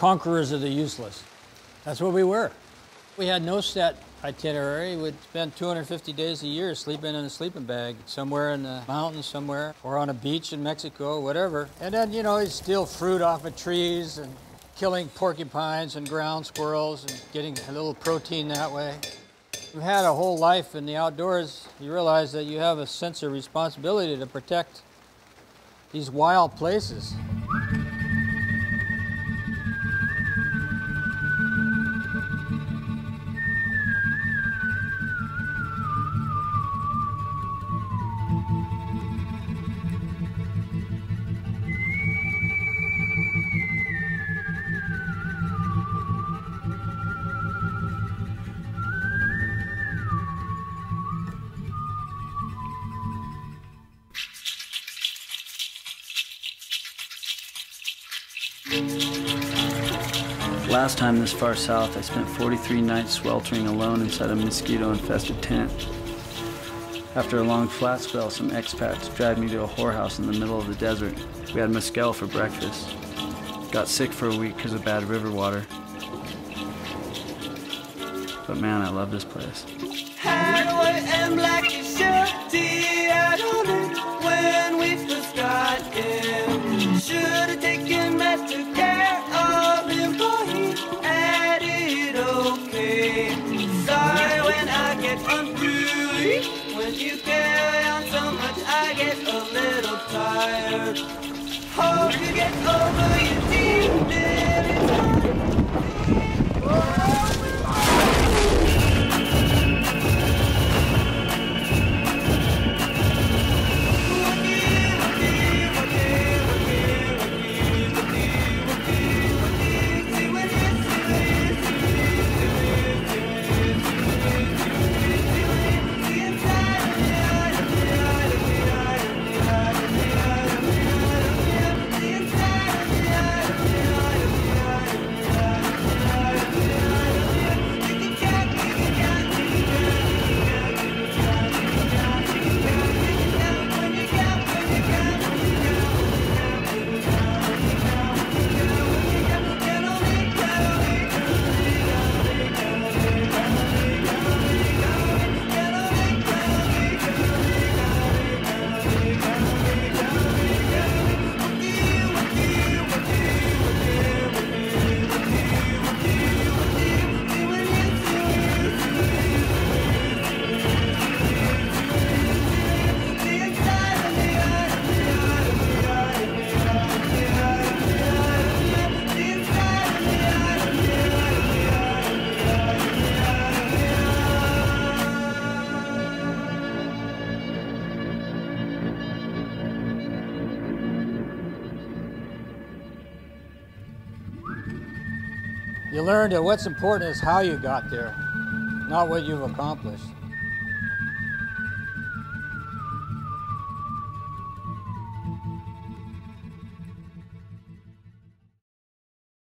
conquerors of the useless. That's what we were. We had no set itinerary. We'd spend 250 days a year sleeping in a sleeping bag somewhere in the mountains somewhere or on a beach in Mexico, whatever. And then, you know, you'd steal fruit off of trees and killing porcupines and ground squirrels and getting a little protein that way. You've had a whole life in the outdoors, you realize that you have a sense of responsibility to protect these wild places. Last time this far south, I spent 43 nights sweltering alone inside a mosquito-infested tent. After a long flat spell, some expats dragged me to a whorehouse in the middle of the desert. We had mescal for breakfast. Got sick for a week because of bad river water. But man, I love this place. Tired. Hope you get over your You learn that what's important is how you got there, not what you've accomplished.